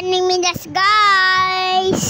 Ni Midas, guys!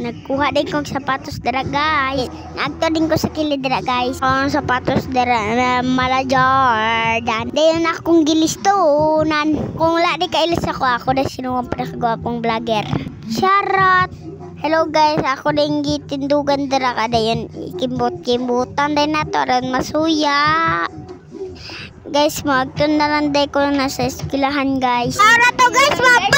Nagkuha din kong sapatos dira, guys. Nagto din ko sa kilid dira, guys. Ang sapatos dira na mala Jordan. Dayon akong gilistunan. Kung wala di ka ilis ako, ako na sinuwang pinakagwapong vlogger. Charot! Hello guys, ako din gitindugan dira ka dayon kimbot-kimbutan din nato ron masuya. Guys, magto na lang day ko na sa eskwelahan guys. Para to guys, mabay!